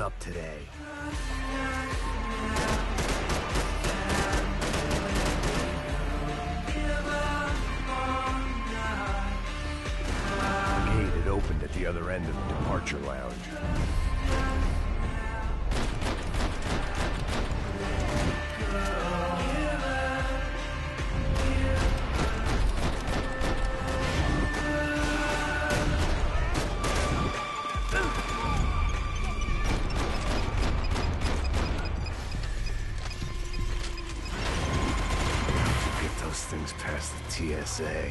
up today. The gate had opened at the other end of the departure lounge. TSA.